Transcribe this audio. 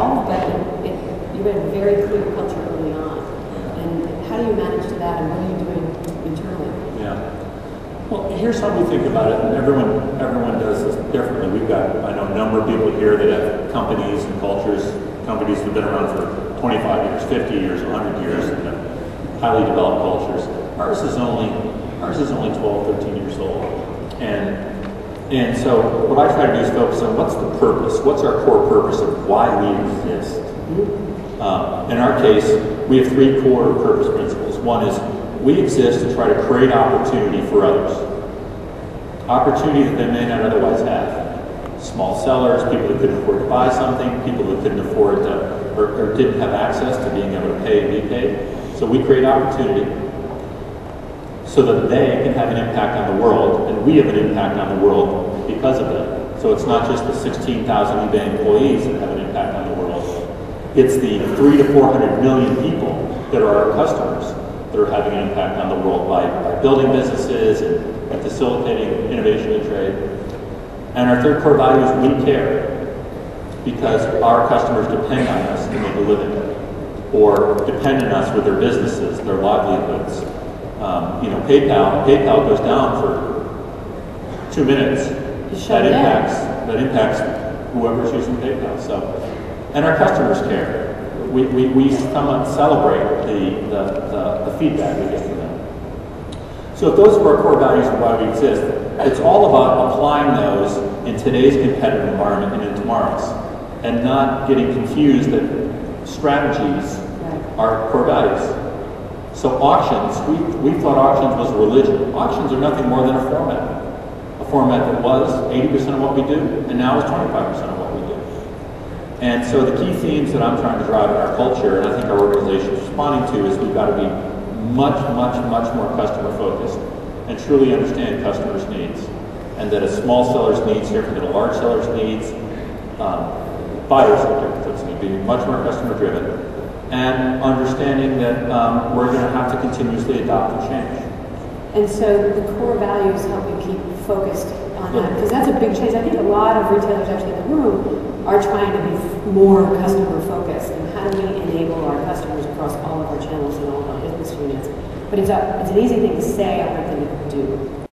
but it, you had a very clear culture early on. And how do you manage that, and what are you doing internally? Yeah. Well, here's how we think about it, and everyone, everyone does this differently. We've got, I know a number of people here that have companies and cultures, companies that have been around for 25 years, 50 years, 100 years, and have highly developed cultures. Ours is only, ours is only 12, 13 years old. And, and so what I try to do is focus on what's the purpose, what's our core purpose of why we exist. Um, in our case, we have three core purpose principles. One is we exist to try to create opportunity for others. Opportunity that they may not otherwise have. Small sellers, people that couldn't afford to buy something, people that couldn't afford to, or, or didn't have access to being able to pay and be paid. So we create opportunity so that they can have an impact on the world, and we have an impact on the world because of them. So it's not just the 16,000 eBay employees that have an impact on the world. It's the three to 400 million people that are our customers that are having an impact on the world by, by building businesses and, and facilitating innovation and trade. And our third core value is we care because our customers depend on us to make a living or depend on us with their businesses, their livelihoods. Um, you know, PayPal, PayPal goes down for two minutes. That down. impacts, that impacts whoever's using PayPal. So, and our customers care. We, we, we somewhat celebrate the, the, the, the feedback we get from them. So if those are our core values and why we exist, it's all about applying those in today's competitive environment and in tomorrow's, and not getting confused that strategies are core values. So auctions, we, we thought auctions was a religion. Auctions are nothing more than a format. A format that was 80% of what we do, and now is 25% of what we do. And so the key themes that I'm trying to drive in our culture, and I think our organization is responding to, is we've got to be much, much, much more customer focused and truly understand customers' needs. And that a small seller's needs different than a large seller's needs, um, buyers are different, so it's going to be much more customer driven. And understanding that um, we're going to have to continuously adopt and change. And so the core values help you keep focused on that, because that's a big change. I think a lot of retailers actually in the room are trying to be more customer focused, and how do we enable our customers across all of our channels and all of our business units? But it's a, it's an easy thing to say, a hard thing to do.